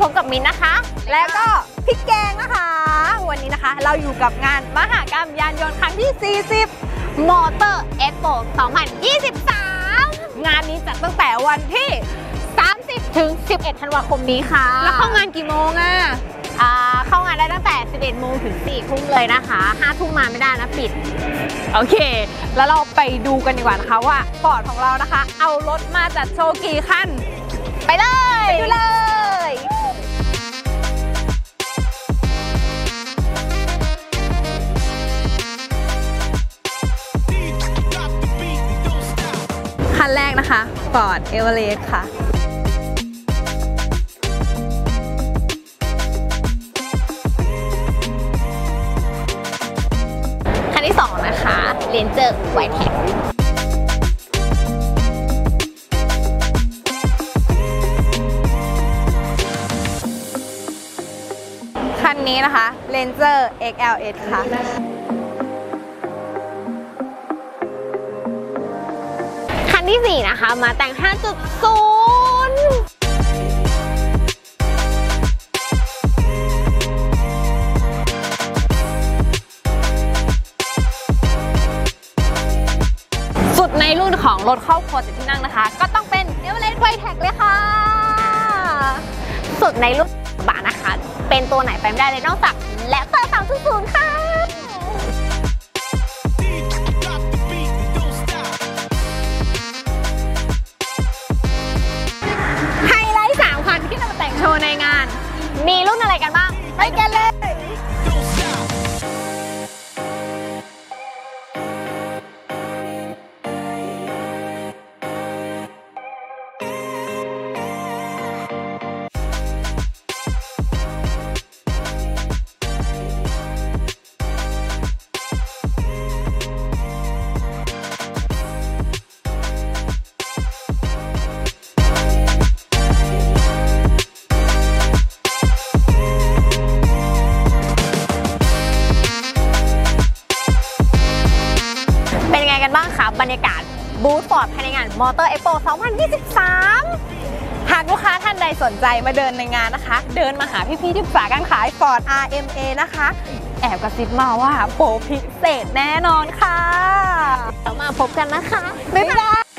พบกับมินนะคะ แล้วก็พี่แกงนะคะ วันนี้นะคะ เราอยู่กับงานมหากรรมยานยนต์ครั้งที่ 40 Motor Expo 2023 งานนี้จัดตั้งแต่วันที่ 30 ถึง 11 ธันวาคมนี้ค่ะ แล้วเข้างานกี่โมงอะอ่าเข้างานได้ตั้งแต่ 11 โมงถึง 4 ทุ่มเลยนะคะ 5 ทุ่มมาไม่ได้นะปิด โอเค แล้วเราไปดูกันดีกว่านะคะว่าฟอร์ดของเรานะคะ เอารถมาจัดโชว์กี่คัน ไปเลย ไปดูเลย นแรกนะคะ Ford Everest ค่ะคันที่ 2 นะคะเรนเจอร์ไวท์แท็กคันนี้นะคะ Ranger XLS ค่ะ ที่ 4 นะคะ มาแต่ง 5.0สุดในรุ่นของรถครอบครัวเจ็ดที่นั่งนะคะ ก็ต้องเป็น Everest White Tag เลยค่ะ สุดในรุ่นบะนะคะ เป็นตัวไหนไปไม่ได้เลยนอกจากและเตอร์3.0ค่ะ กัน กันเลยเป็นยังไงกันบ้างคะบรรยากาศบูธฟอร์ดภายในงาน Motor Expo 2023 หากลูกค้าท่านใดสนใจมาเดินในงานนะคะ เดินมาหาพี่ๆที่ปรึกษาการขาย Ford RMA นะคะ แอบกระซิบมาว่าโปรพิเศษแน่นอนค่ะแล้วมาพบกันนะคะ บ๊ายบาย